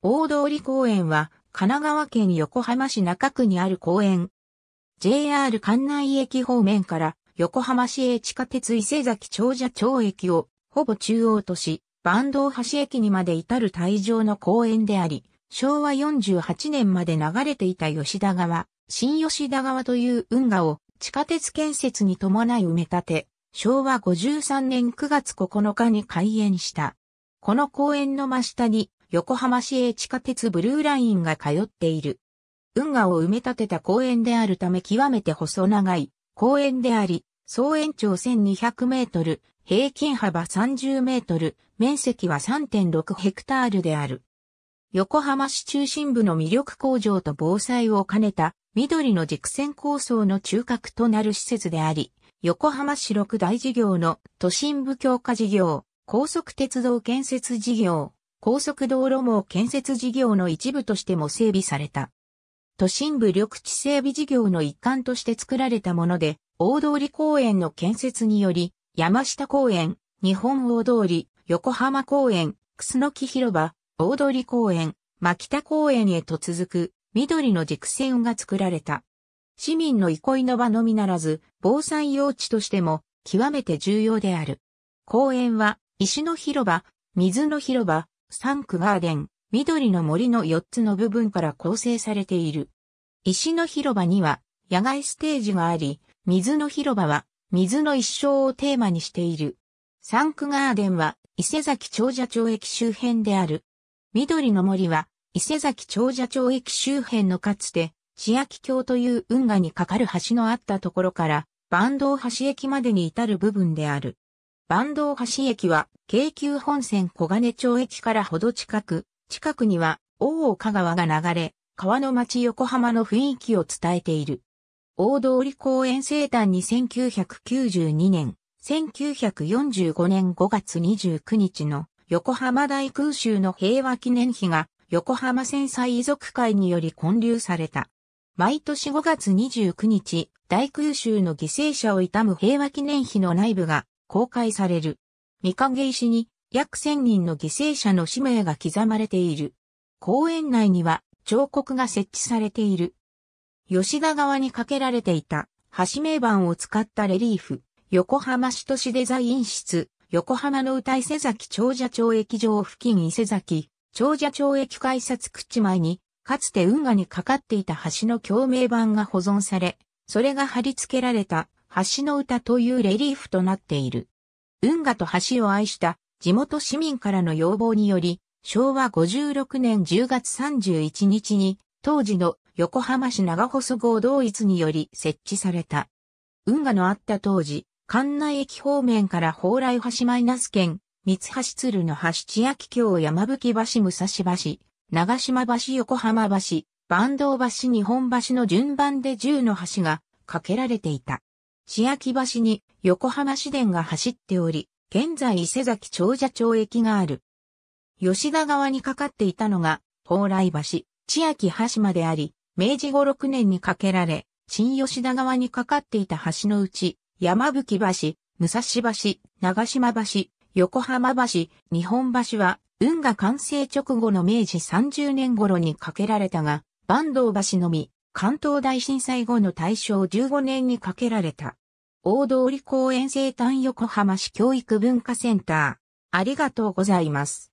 大通公園は神奈川県横浜市中区にある公園。JR 関内駅方面から横浜市営地下鉄伊勢崎長者町駅をほぼ中央とし、坂東橋駅にまで至る退場の公園であり、昭和48年まで流れていた吉田川、新吉田川という運河を地下鉄建設に伴い埋め立て、昭和53年9月9日に開園した。この公園の真下に横浜市営地下鉄ブルーラインが通っている。運河を埋め立てた公園であるため極めて細長い公園であり、総延長1200メートル、平均幅30メートル、面積は3.6ヘクタールである。横浜市中心部の魅力向上と防災を兼ねた緑の軸線構想の中核となる施設であり、横浜市六大事業の都心部強化事業、高速鉄道建設事業、高速道路網建設事業の一部としても整備された。都心部緑地整備事業の一環として作られたもので、大通公園の建設により、山下公園、日本大通横浜公園、楠木広場、大通公園、牧田公園へと続く緑の軸線が作られた。市民の憩いの場のみならず、防災用地としても極めて重要である。公園は石の広場、水の広場、サンクガーデン、緑の森の4つの部分から構成されている。石の広場には野外ステージがあり、水の広場は水の一生をテーマにしている。サンクガーデンは伊勢崎長者町駅周辺である。緑の森は伊勢崎長者町駅周辺のかつて千秋橋という運河に架かる橋のあったところから坂東橋駅までに至る部分である。坂東橋駅は京急本線小金町駅からほど近く、近くには大岡川が流れ、川の町横浜の雰囲気を伝えている。大通公園生誕に1992年、1945年5月29日の横浜大空襲の平和記念碑が横浜戦災遺族会により建立された。毎年5月29日、大空襲の犠牲者を悼む平和記念碑の内部が公開される。三影石に約千人の犠牲者の氏名が刻まれている。公園内には彫刻が設置されている。吉田川に架けられていた橋名板を使ったレリーフ、横浜市都市デザイン室、横浜の歌伊勢崎長者町駅場付近伊勢崎、長者町駅改札口前に、かつて運河にかかっていた橋の共鳴板が保存され、それが貼り付けられた橋の歌というレリーフとなっている。運河と橋を愛した地元市民からの要望により、昭和56年10月31日に、当時の横浜市長細号同一により設置された。運河のあった当時、関内駅方面から蓬莱橋マイナス県、三橋鶴の橋千秋橋山吹橋武蔵橋、長島橋横浜橋、坂東橋日本橋の順番で10の橋が架けられていた。千秋橋に横浜市電が走っており、現在伊勢崎長者町駅がある。吉田川にかかっていたのが、蓬莱橋、千秋橋まであり、明治5、6年に架けられ、新吉田川にかかっていた橋のうち、山吹橋、武蔵橋、長島橋、横浜橋、日本橋は、運河完成直後の明治30年頃に架けられたが、坂東橋のみ、関東大震災後の大正15年に架けられた。大通公園生誕横浜市教育文化センター。ありがとうございます。